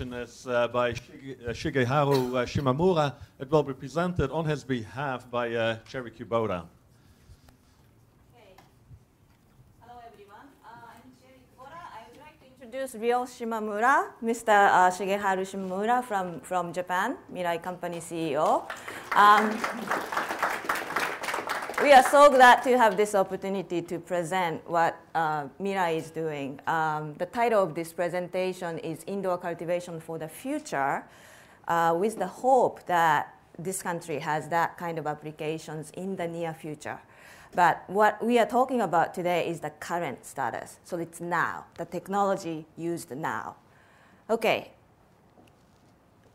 uh, by uh, Shigeharu uh, Shimamura. It will be presented on his behalf by uh, Chieri Kubota. Hello, everyone. I'm Chieri Kubota. I would like to introduce Ryo Shimamura, Mr. Uh, Shigeharu Shimamura from, from Japan, Mirai Company CEO. Um, we are so glad to have this opportunity to present what uh, Mirai is doing. Um, the title of this presentation is Indoor Cultivation for the Future, uh, with the hope that this country has that kind of applications in the near future. But what we are talking about today is the current status. So it's now, the technology used now. Okay,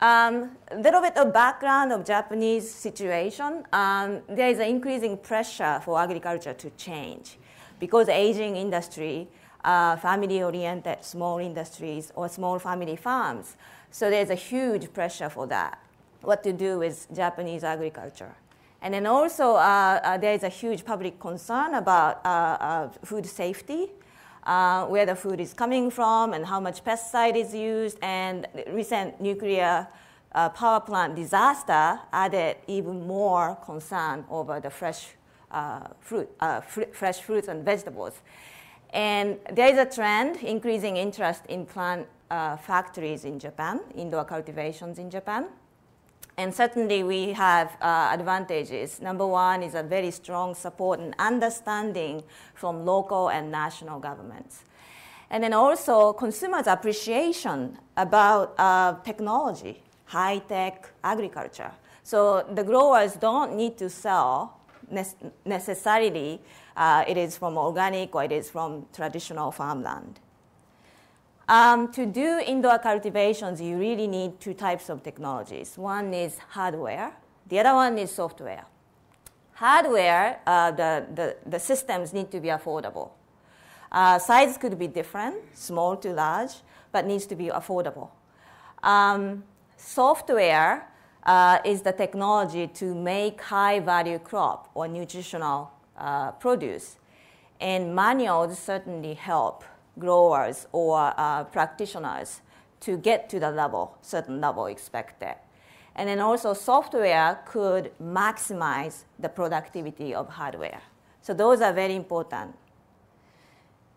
a um, little bit of background of Japanese situation. Um, there is an increasing pressure for agriculture to change because aging industry, uh, family-oriented small industries or small family farms. So there's a huge pressure for that. What to do with Japanese agriculture. And then also uh, uh, there is a huge public concern about uh, uh, food safety. Uh, where the food is coming from and how much pesticide is used, and recent nuclear uh, power plant disaster added even more concern over the fresh uh, fruit, uh, fr- fresh fruits and vegetables. And there is a trend, increasing interest in plant uh, factories in Japan, indoor cultivations in Japan. And certainly we have uh, advantages. Number one is a very strong support and understanding from local and national governments. And then also consumers' appreciation about uh, technology, high-tech agriculture. So the growers don't need to sell necessarily uh, it is from organic or it is from traditional farmland. Um, to do indoor cultivations, you really need two types of technologies. One is hardware, the other one is software. Hardware, uh, the, the, the, systems need to be affordable. Uh, size could be different, small to large, but needs to be affordable. Um, software uh, is the technology to make high value crop or nutritional uh, produce. And manuals certainly help growers or uh, practitioners to get to the level, certain level expected. And then also software could maximize the productivity of hardware. So those are very important.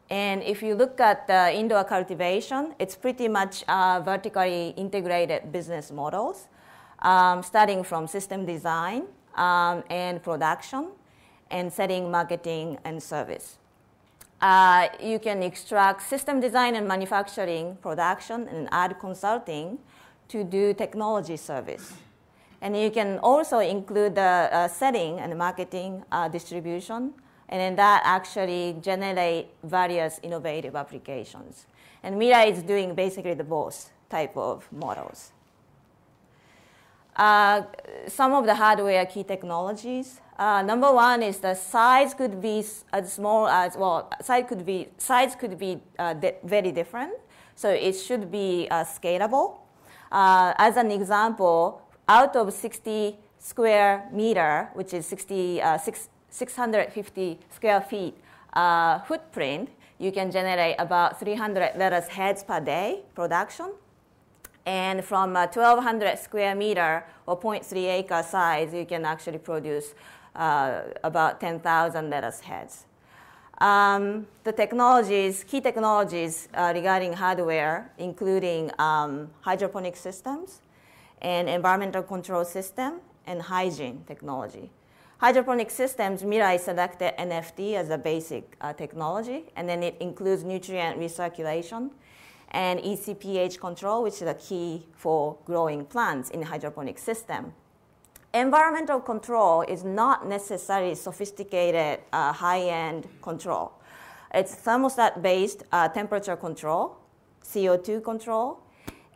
And if you look at the indoor cultivation, it's pretty much uh, vertically integrated business models, um, starting from system design um, and production, and setting marketing and service. Uh, you can extract system design and manufacturing, production, and add consulting to do technology service. And you can also include the uh, setting and marketing, uh, distribution, and then that actually generate various innovative applications. And Mirai is doing basically the both type of models. Uh, some of the hardware key technologies. Uh, number one is the size could be as small as well. Size could be size could be uh, very different. So it should be uh, scalable. Uh, as an example, out of 60 square meter, which is 60, uh, 650 square feet footprint, you can generate about 300 lettuce heads per day production. And from a 1200 square meter or 0.3 acre size, you can actually produce uh, about 10,000 lettuce heads. Um, the technologies, key technologies uh, regarding hardware, including um, hydroponic systems and environmental control system and hygiene technology. Hydroponic systems, Mirai selected NFT as a basic uh, technology, and then it includes nutrient recirculation and ECPH control, which is a key for growing plants in hydroponic system. Environmental control is not necessarily sophisticated uh, high-end control. It's thermostat-based uh, temperature control, CO2 control,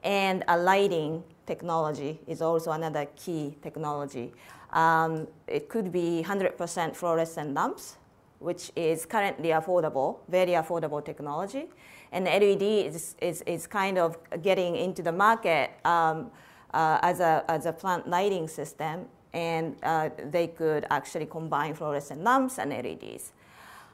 and a lighting technology is also another key technology. Um, it could be 100% fluorescent lamps, which is currently affordable, very affordable technology. And LED is, is, is kind of getting into the market um, uh, as, a, as a plant lighting system, and uh, they could actually combine fluorescent lamps and LEDs.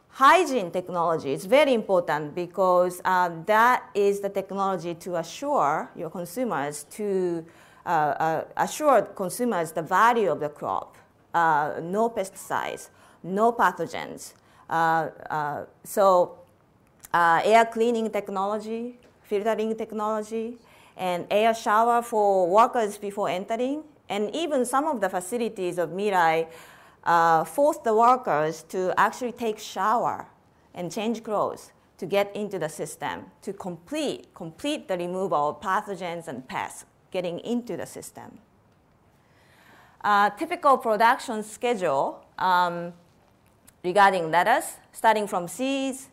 hygiene technology is very important because um, that is the technology to assure your consumers to uh, uh, assure consumers the value of the crop. Uh, no pesticides, no pathogens. Uh, so uh, air cleaning technology, filtering technology, and air shower for workers before entering. And even some of the facilities of Mirai uh, force the workers to actually take shower and change clothes to get into the system to complete, complete the removal of pathogens and pests getting into the system. Uh, typical production schedule um, regarding lettuce, starting from seeds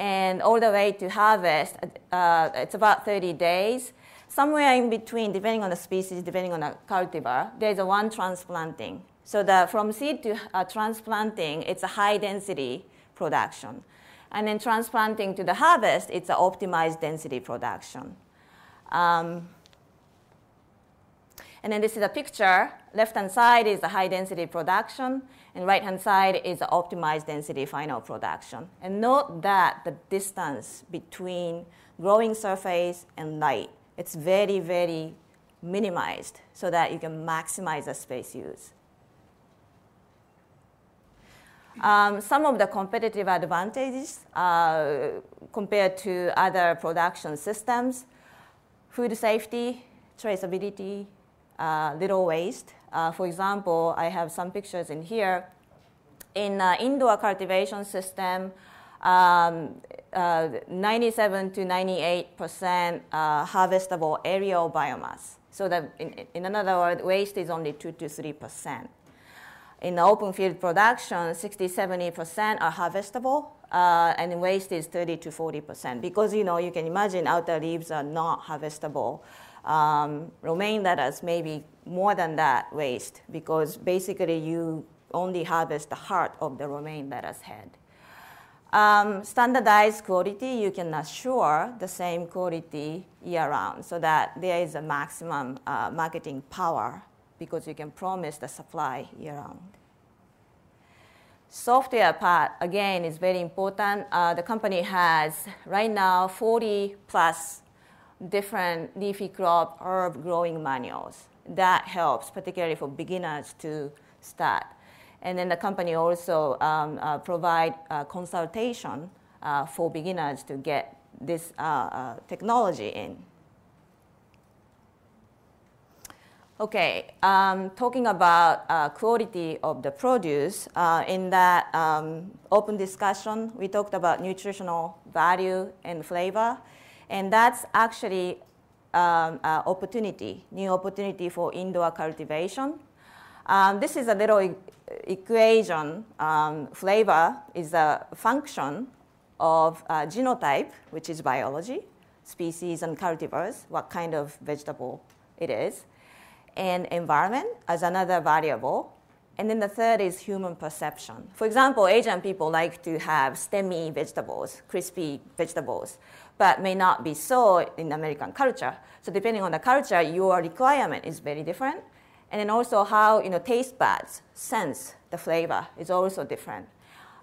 and all the way to harvest, uh, it's about 30 days. Somewhere in between, depending on the species, depending on the cultivar, there's a one transplanting. So the, from seed to uh, transplanting, it's a high density production. And then transplanting to the harvest, it's an optimized density production. Um, and then this is a picture. Left-hand side is the high-density production, and right-hand side is the optimized density final production. And note that the distance between growing surface and light, it's very, very minimized so that you can maximize the space use. Um, some of the competitive advantages uh, compared to other production systems, food safety, traceability, uh, little waste. Uh, for example, I have some pictures in here. In uh, indoor cultivation system, um, uh, 97 to 98 percent uh, harvestable aerial biomass. So that, in, in another word, waste is only 2 to 3 percent. In the open field production, 60, 70 percent are harvestable, uh, and waste is 30 to 40 percent. Because you know, you can imagine outer leaves are not harvestable um, romaine lettuce maybe more than that waste because basically you only harvest the heart of the romaine lettuce head. Um, standardized quality, you can assure the same quality year round so that there is a maximum uh, marketing power because you can promise the supply year round. Software part, again, is very important. Uh, the company has right now 40 plus different leafy crop herb growing manuals. That helps, particularly for beginners to start. And then the company also um, uh, provide uh, consultation uh, for beginners to get this uh, uh, technology in. Okay, um, talking about quality of the produce, in that um, open discussion, we talked about nutritional value and flavor. And that's actually um, opportunity, new opportunity for indoor cultivation. Um, this is a little e- equation. Um, flavor is a function of uh, genotype, which is biology, species and cultivars, what kind of vegetable it is, and environment as another variable. And then the third is human perception. For example, Asian people like to have stemmy vegetables, crispy vegetables but may not be so in American culture. So depending on the culture, your requirement is very different. And then also how you know, taste buds sense the flavor is also different.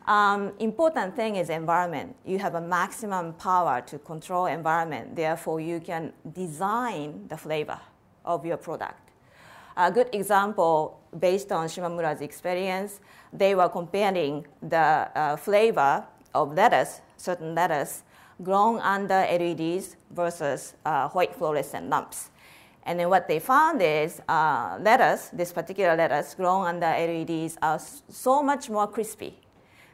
Um, important thing is environment. You have a maximum power to control environment. Therefore, you can design the flavor of your product. A good example, based on Shimamura's experience, they were comparing the uh, flavor of lettuce, certain lettuce, grown under LEDs versus uh, white fluorescent lamps. And then what they found is uh, lettuce, this particular lettuce grown under LEDs, are so much more crispy.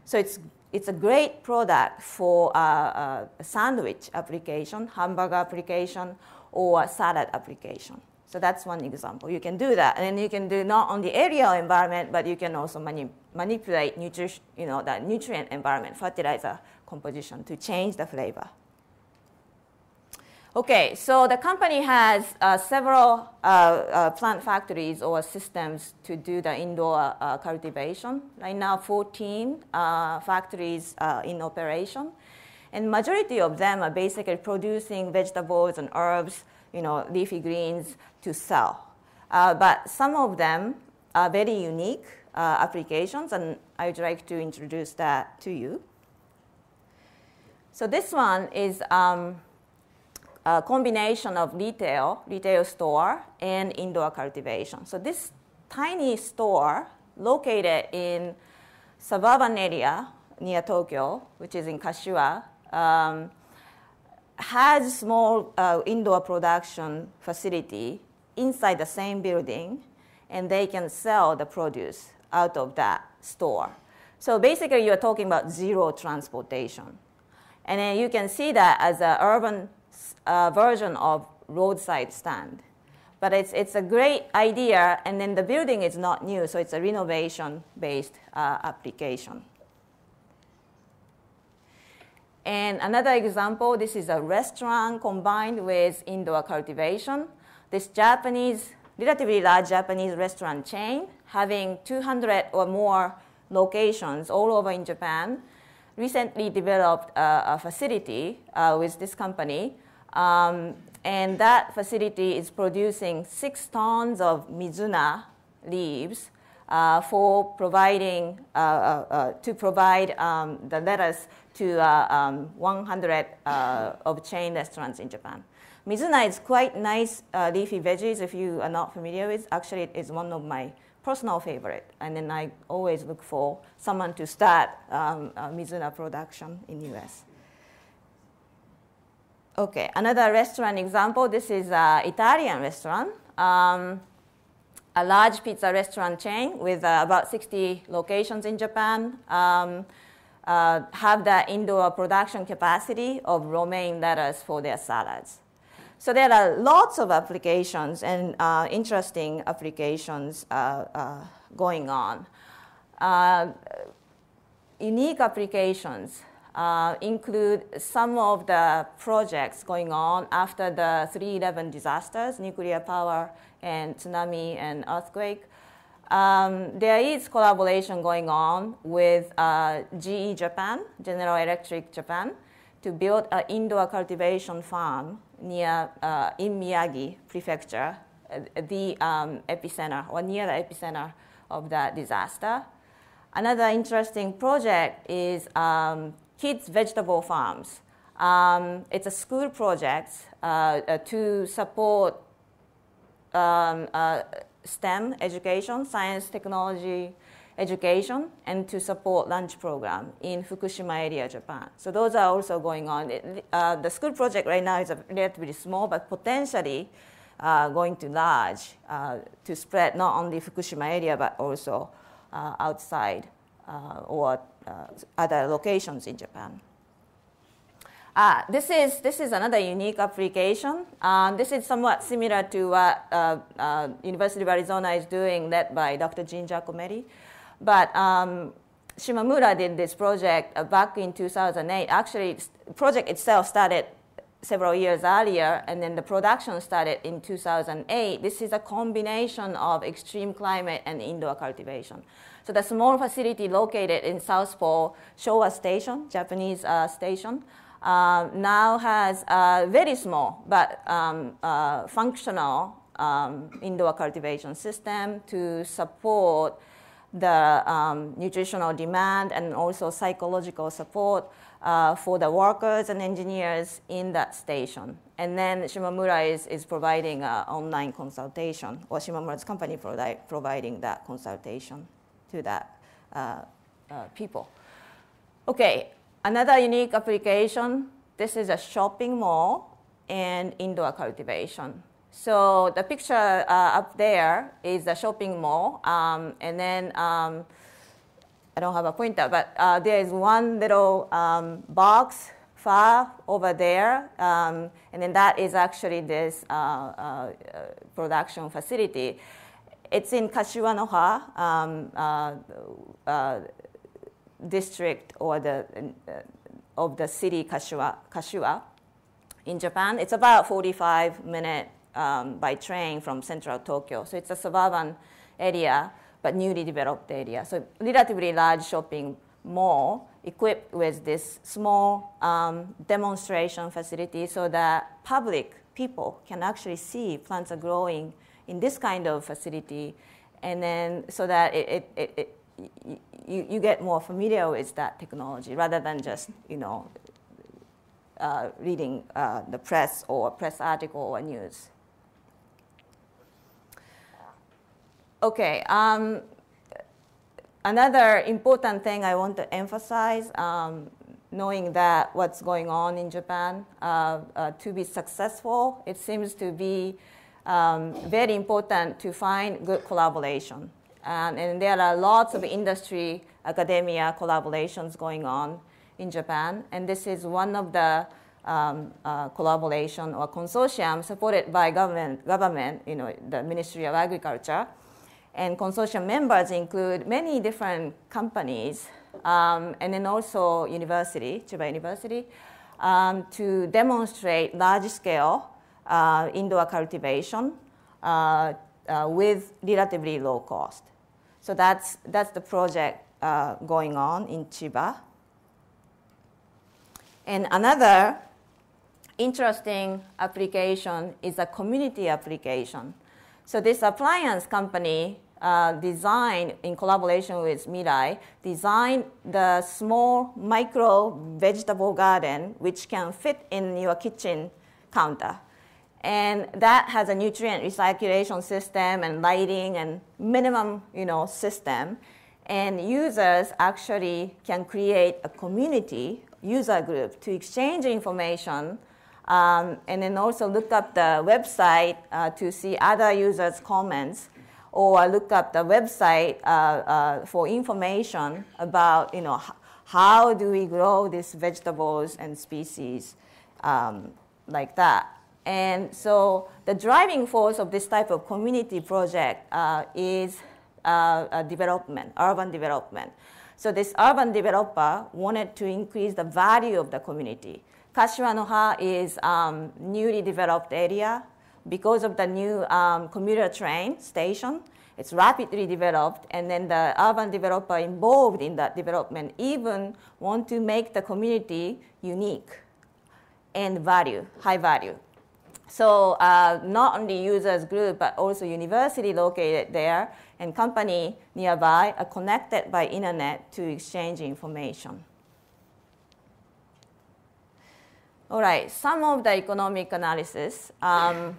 So it's, it's a great product for uh, uh, a sandwich application, hamburger application, or salad application. So that's one example. You can do that. And you can do not only aerial environment, but you can also mani- manipulate nutri- you know, the nutrient environment, fertilizer composition to change the flavor. Okay, so the company has uh, several uh, uh, plant factories or systems to do the indoor uh, cultivation. Right now, 14 uh, factories uh, in operation, and majority of them are basically producing vegetables and herbs, you know, leafy greens to sell. but some of them are very unique applications, and I would like to introduce that to you. So this one is um, a combination of retail, retail store, and indoor cultivation. So this tiny store located in suburban area near Tokyo, which is in Kashiwa, um, has small uh, indoor production facility inside the same building, and they can sell the produce out of that store. So basically, you're talking about zero transportation. And then you can see that as an urban uh, version of roadside stand. But it's, it's a great idea, and then the building is not new, so it's a renovation based uh, application. And another example this is a restaurant combined with indoor cultivation. This Japanese, relatively large Japanese restaurant chain, having 200 or more locations all over in Japan, recently developed a, a facility uh, with this company. Um, and that facility is producing six tons of Mizuna leaves uh, for providing, uh, uh, uh to provide um, the lettuce to uh, um, 100 of chain restaurants in Japan. Mizuna is quite nice leafy veggies if you are not familiar with. Actually, it is one of my personal favorite. And then I always look for someone to start um, Mizuna production in US. Okay, another restaurant example. This is an Italian restaurant, um, a large pizza restaurant chain with uh, about 60 locations in Japan. Um, uh, have the indoor production capacity of romaine lettuce for their salads. So there are lots of applications and uh, interesting applications uh, uh, going on. Uh, unique applications uh, include some of the projects going on after the 311 disasters, nuclear power and tsunami and earthquake. Um, there is collaboration going on with uh, GE Japan, General Electric Japan, to build an indoor cultivation farm near uh, in Miyagi Prefecture, uh, the um, epicenter or near the epicenter of that disaster. Another interesting project is um, kids vegetable farms. Um, it's a school project uh, uh to support um, uh, STEM education, science, technology, education and to support lunch program in Fukushima area, Japan. So those are also going on. Uh, the school project right now is a relatively small, but potentially uh, going to large uh, to spread not only Fukushima area, but also uh, outside uh, or uh, other locations in Japan. This, is, this is another unique application. Uh, this is somewhat similar to what uh, uh University of Arizona is doing, led by Dr. Gene Giacomelli. But um, Shimamura did this project uh, back in 2008. Actually, the project itself started several years earlier, and then the production started in 2008. This is a combination of extreme climate and indoor cultivation. So the small facility located in South Pole, Showa Station, Japanese uh, station, uh, now has a very small but um, uh, functional um, indoor cultivation system to support the um, nutritional demand and also psychological support uh, for the workers and engineers in that station. And then Shimamura is, is providing an online consultation, or Shimamura's company provi- providing that consultation to that uh, uh, people. Okay, another unique application. This is a shopping mall and indoor cultivation. So the picture uh, up there is the shopping mall, um, and then um, I don't have a pointer, but uh, there is one little um, box far over there, um, and then that is actually this uh, uh production facility. It's in Kashiwanoha um, uh, uh, district or the of the city Kashiwa, Kashiwa in Japan. It's about 45 minute um, by train from central Tokyo. So it's a suburban area, but newly developed area. So relatively large shopping mall equipped with this small um, demonstration facility so that public people can actually see plants are growing in this kind of facility and then so that it, it, it, it you, you get more familiar with that technology rather than just you know uh, reading uh, the press or press article or news. Okay, um, another important thing I want to emphasize, um, knowing that what's going on in Japan, uh, uh, to be successful, it seems to be um, very important to find good collaboration. And, and, there are lots of industry, academia collaborations going on in Japan, and this is one of the um, uh, collaboration or consortium supported by government, government, you know, the Ministry of Agriculture and consortium members include many different companies um, and then also university, Chiba University, um, to demonstrate large-scale uh, indoor cultivation uh, uh, with relatively low cost. So that's, that's the project uh, going on in Chiba. And another interesting application is a community application. So this appliance company uh, designed in collaboration with Mirai, designed the small micro vegetable garden which can fit in your kitchen counter. And that has a nutrient recirculation system and lighting and minimum you know, system. And users actually can create a community, user group, to exchange information um, and then also look up the website uh, to see other users' comments or look up the website uh, uh, for information about, you know, how do we grow these vegetables and species um, like that. And so the driving force of this type of community project uh, is uh, development, urban development. So this urban developer wanted to increase the value of the community. Kashiwanoha is um, newly developed area because of the new um, commuter train station, it's rapidly developed, and then the urban developer involved in that development even want to make the community unique and value, high value. So uh, not only users group, but also university located there and company nearby are connected by internet to exchange information. All right, some of the economic analysis. Um,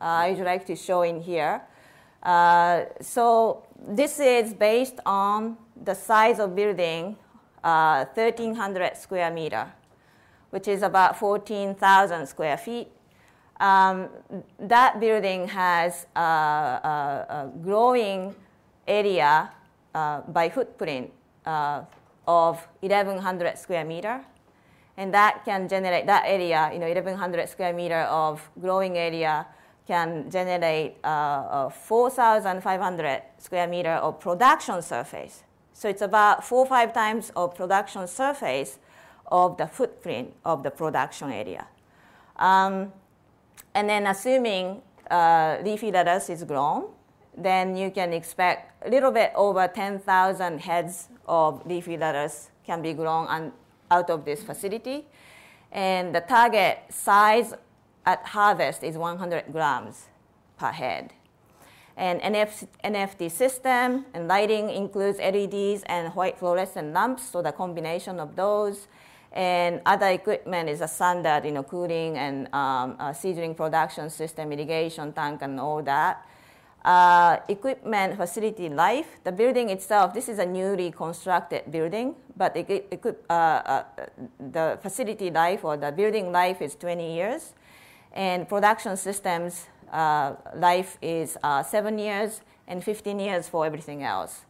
uh, I'd like to show in here. Uh, so this is based on the size of building, uh, 1,300 square meter, which is about 14,000 square feet. Um, that building has a, a, a growing area uh, by footprint uh, of 1,100 square meter and that can generate that area, you know, 1,100 square meter of growing area can generate uh, 4,500 square meter of production surface. So it's about four or five times of production surface of the footprint of the production area. Um, and then assuming uh, leafy lettuce is grown, then you can expect a little bit over 10,000 heads of leafy lettuce can be grown out of this facility. And the target size at harvest is 100 grams per head. And NF, NFT system and lighting includes LEDs and white fluorescent lamps, so the combination of those. And other equipment is a standard, you know, cooling and um, seedling production system, irrigation tank, and all that. Uh, equipment facility life, the building itself, this is a newly constructed building, but uh, uh, the facility life or the building life is 20 years. And production systems uh, life is uh, seven years and 15 years for everything else.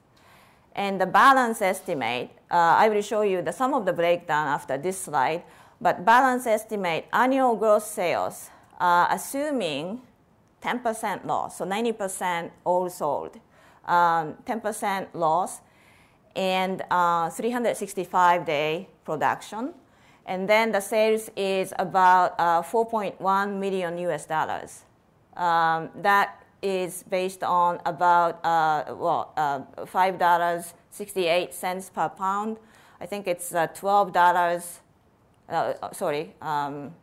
And the balance estimate, uh, I will show you the sum of the breakdown after this slide, but balance estimate annual gross sales, assuming 10% loss, so 90% all sold, um, 10% loss, and uh, 365 day production. And then the sales is about uh, 4.1 million US dollars. Um, that is based on about uh, well uh, five dollars sixty eight cents per pound. I think it's uh, twelve dollars. Uh, sorry, um,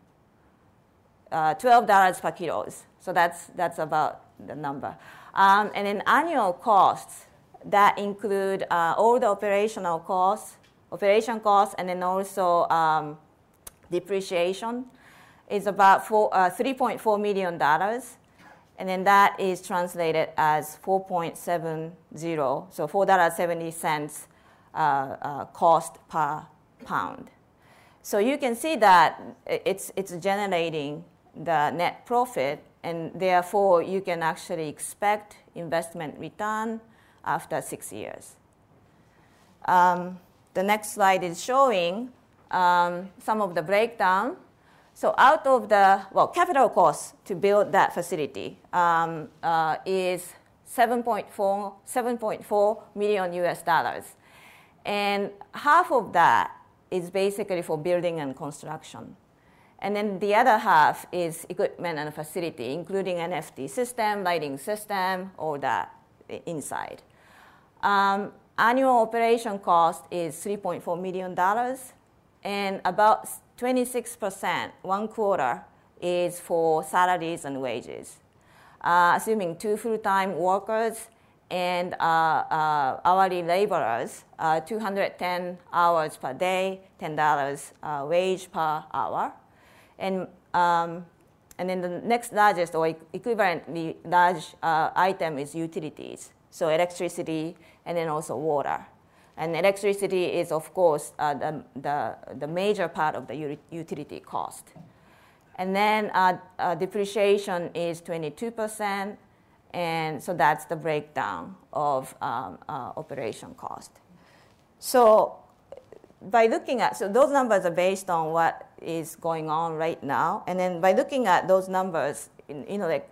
uh, twelve dollars per kilos. So that's that's about the number. Um, and then annual costs that include uh, all the operational costs operation costs, and then also um, depreciation is about four, uh, $3.4 million, and then that is translated as 4.70, so $4.70 uh, uh, cost per pound. So you can see that it's, it's generating the net profit, and therefore you can actually expect investment return after six years. Um, the next slide is showing um, some of the breakdown. So out of the, well, capital cost to build that facility um, uh, is 7.4, 7.4 million US dollars. And half of that is basically for building and construction. And then the other half is equipment and facility, including NFT system, lighting system, all that inside. Um, annual operation cost is $3.4 million, and about 26%, one quarter, is for salaries and wages. Uh, assuming two full-time workers and uh, uh, hourly laborers, uh, 210 hours per day, $10 uh, wage per hour. And, um, and then the next largest or equivalently large uh, item is utilities. So electricity and then also water. And electricity is, of course, uh, the, the, the, major part of the utility cost. And then uh, uh, depreciation is 22%, and so that's the breakdown of um, uh, operation cost. So by looking at, so those numbers are based on what is going on right now, and then by looking at those numbers, you know, like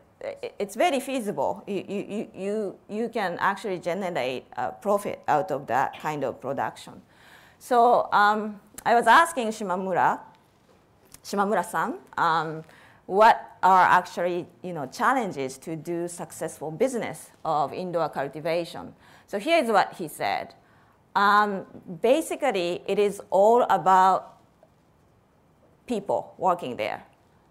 it's very feasible. You, you, you, you can actually generate a profit out of that kind of production. So um, I was asking Shimamura, Shimamura-san, um, what are actually you know, challenges to do successful business of indoor cultivation. So here's what he said. Um, basically, it is all about people working there,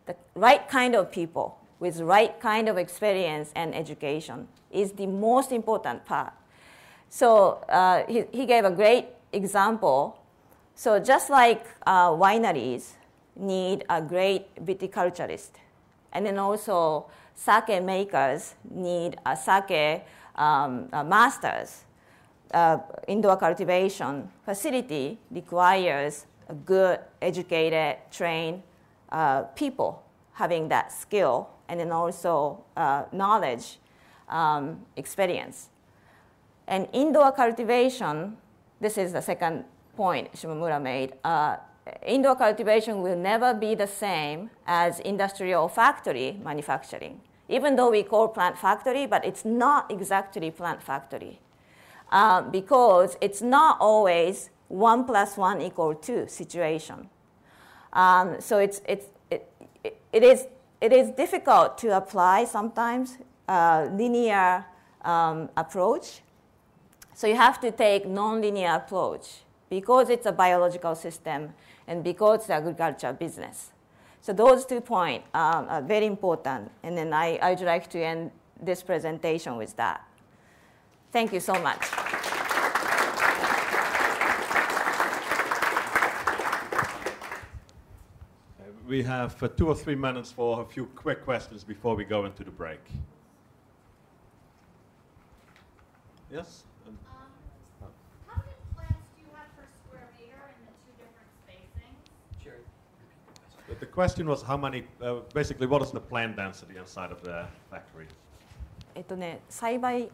the right kind of people with right kind of experience and education is the most important part. So uh, he, he gave a great example. So just like uh, wineries need a great viticulturist, and then also sake makers need a sake um, a masters. Uh, indoor cultivation facility requires a good, educated, trained uh, people having that skill and then also uh, knowledge, um, experience. And indoor cultivation, this is the second point Shimamura made. Uh, indoor cultivation will never be the same as industrial factory manufacturing. Even though we call plant factory, but it's not exactly plant factory. Uh, because it's not always one plus one equal two situation. Um, so it's, it's, it, it, is it is difficult to apply sometimes a linear um, approach. So you have to take nonlinear approach because it's a biological system and because it's agriculture business. So those two points um, are very important. And then I, I would like to end this presentation with that. Thank you so much. we have uh, two or three minutes for a few quick questions before we go into the break. Yes? Um, how many plants do you have per square meter in the two different spacings? Sure. But the question was how many, uh, basically what is the plant density inside of the factory? えっとね、栽培、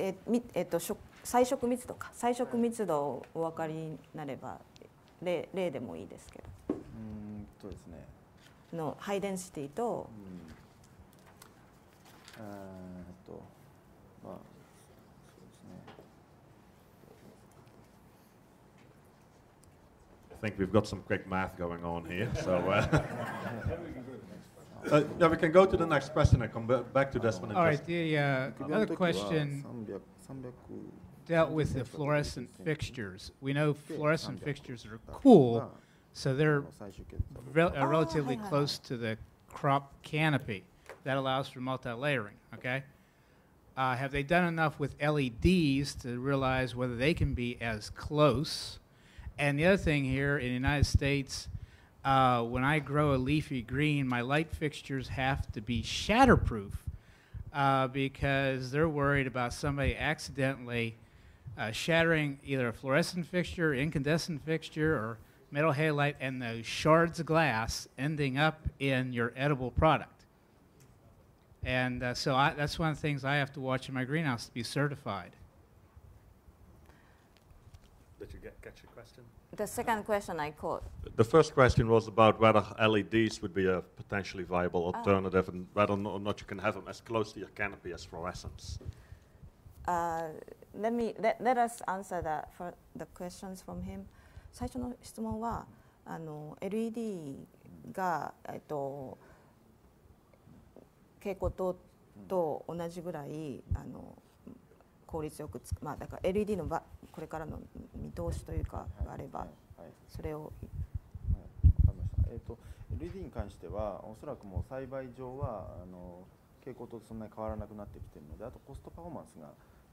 えみえっと、栽植密度か栽植密度をお分かりになれば例例でもいいですけど。とですねのハイデンシティと、うん、えっとまあそうですね I think we've got some quick math going on here. So, uh, uh, yeah, we can go to the next question and come back to this one. All right, the uh, other question dealt with the fluorescent fixtures. We know fluorescent fixtures are cool, so they're rel uh, relatively close to the crop canopy. That allows for multi-layering, okay? Uh, have they done enough with LEDs to realize whether they can be as close? And the other thing here in the United States, uh, when I grow a leafy green, my light fixtures have to be shatterproof uh, because they're worried about somebody accidentally uh, shattering either a fluorescent fixture, incandescent fixture, or metal halide, and those shards of glass ending up in your edible product. And uh, so I, that's one of the things I have to watch in my greenhouse to be certified. Did you get, get your question? The second question I caught. The first question was about whether LEDs would be a potentially viable ah. alternative and whether or not you can have them as close to your canopy as fluorescents. Uh, let me let, let us answer that for the questions from him. 最初の質問はあの LED がえっと蛍光灯と同じぐらいあの効率よくつまあだから LED のば これからの見通しというかがあれば、それを、はいかりました。えーと、LED に関してはおそらくもう栽培上はあの傾向とそんなに変わらなくなってきているのであとコストパフォーマンスが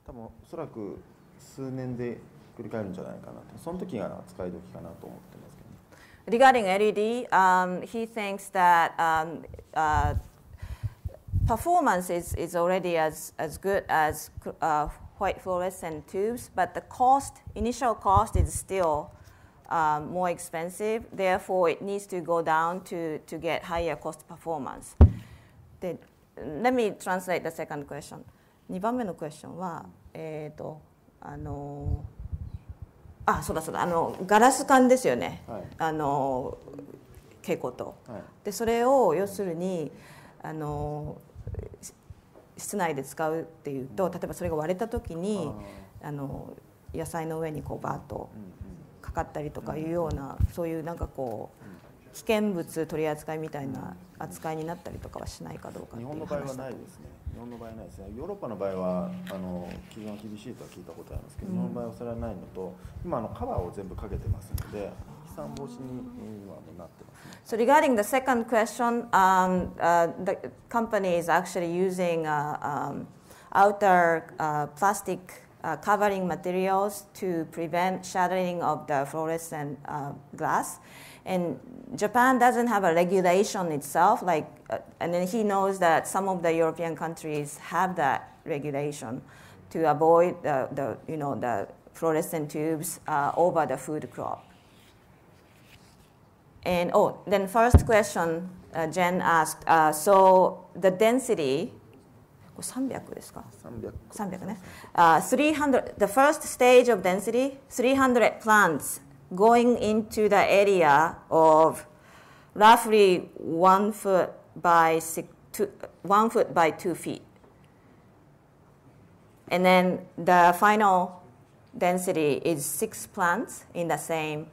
多分おそらく数年で繰り返るんじゃないかなと。その時が使い時かなと思ってますけど、ね。Regarding LED, um, he thinks that um, uh, performance is, is already as, as good as uh, white fluorescent tubes, but the cost, initial cost is still um, more expensive. Therefore, it needs to go down to, to get higher cost performance. The, let me translate the second question. 2番目のクエスチョンは、えーと、あのあそうだそうだあのガラス管ですよね、はい、あの蛍光灯、はい、でそれを要するにあの室内で使うっていうと例えばそれが割れた時にあの野菜の上にこうバーッとかかったりとかいうようなそういうなんかこう危険物取り扱いみたいな扱いになったりとかはしないかどうか日本の場合はないですね。日本の場合はないですね。ヨーロッパの場合はあの基準が厳しいとは聞いたことあるんですけど、日本の場合はそれはないのと今あのカバーを全部かけてますので So regarding the second question, um, uh, the company is actually using uh, um, outer uh, plastic uh, covering materials to prevent shattering of the fluorescent glass. And Japan doesn't have a regulation itself, like, and then he knows that some of the European countries have that regulation to avoid the, the you know, the fluorescent tubes over the food crop. And oh, then first question uh, Jen asked, uh, so the density, 300ですか300ね。Uh, 300, the first stage of density, 300 plants going into the area of roughly one foot by six, two, one foot by two feet. And then the final density is six plants in the same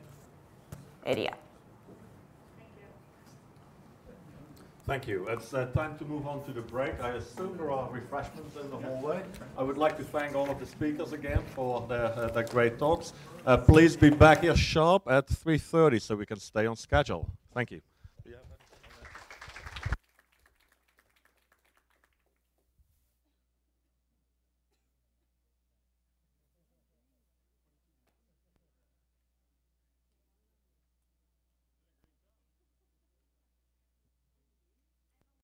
area. Thank you. It's uh, time to move on to the break. I assume there are refreshments in the hallway. I would like to thank all of the speakers again for their, uh, their great talks. Uh, please be back here sharp at 3.30 so we can stay on schedule. Thank you.